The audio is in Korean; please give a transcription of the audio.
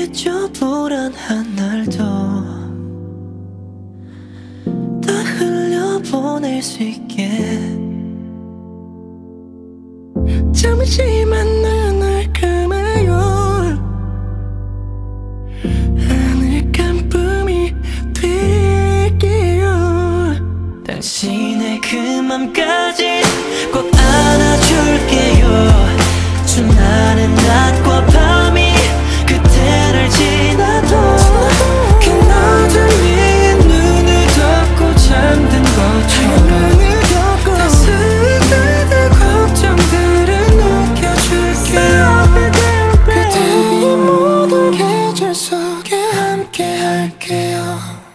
잊어 불안한 날도. 다 흘려보낼 수 있게. 잠시만 눈을 감아요. 하늘 깜쁨이 될게요. 당신의 그 맘까지 꼭 안아줄게요. 함께 함께 할게요.